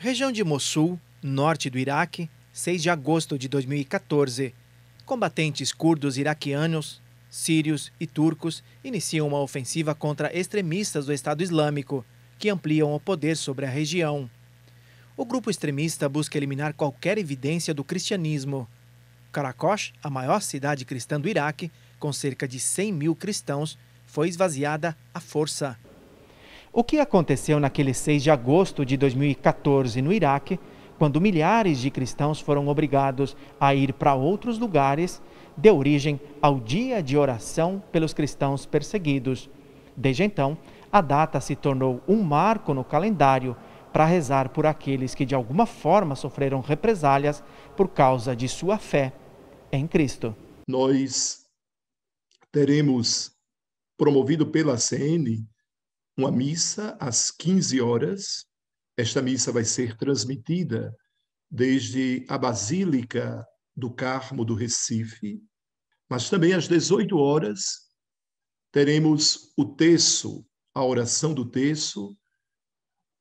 Região de Mossul, norte do Iraque, 6 de agosto de 2014. Combatentes curdos iraquianos, sírios e turcos iniciam uma ofensiva contra extremistas do Estado Islâmico, que ampliam o poder sobre a região. O grupo extremista busca eliminar qualquer evidência do cristianismo. Karakosh, a maior cidade cristã do Iraque, com cerca de 100 mil cristãos, foi esvaziada à força. O que aconteceu naquele 6 de agosto de 2014 no Iraque, quando milhares de cristãos foram obrigados a ir para outros lugares, deu origem ao Dia de Oração pelos Cristãos Perseguidos. Desde então, a data se tornou um marco no calendário para rezar por aqueles que de alguma forma sofreram represálias por causa de sua fé em Cristo. Nós teremos promovido pela CN uma missa às 15 horas. Esta missa vai ser transmitida desde a Basílica do Carmo do Recife, mas também às 18 horas teremos o terço, a oração do terço,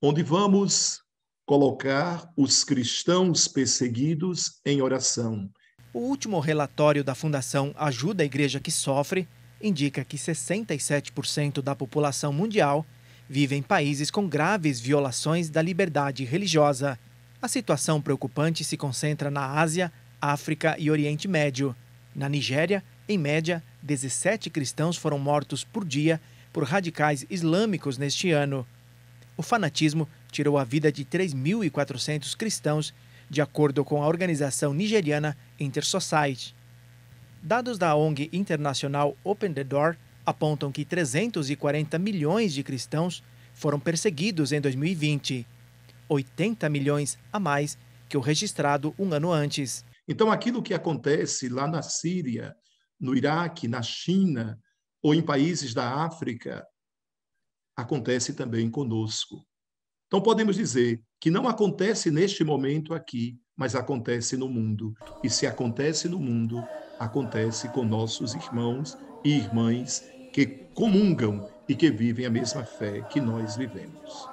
onde vamos colocar os cristãos perseguidos em oração. O último relatório da Fundação Ajuda a Igreja que Sofre indica que 67% da população mundial vive em países com graves violações da liberdade religiosa. A situação preocupante se concentra na Ásia, África e Oriente Médio. Na Nigéria, em média, 17 cristãos foram mortos por dia por radicais islâmicos neste ano. O fanatismo tirou a vida de 3.400 cristãos, de acordo com a organização nigeriana InterSociety. Dados da ONG internacional Open the Door apontam que 340 milhões de cristãos foram perseguidos em 2020, 80 milhões a mais que o registrado um ano antes. Então, aquilo que acontece lá na Síria, no Iraque, na China ou em países da África, acontece também conosco. Então, podemos dizer que não acontece neste momento aqui, mas acontece no mundo. E se acontece no mundo, acontece com nossos irmãos e irmãs que comungam e que vivem a mesma fé que nós vivemos.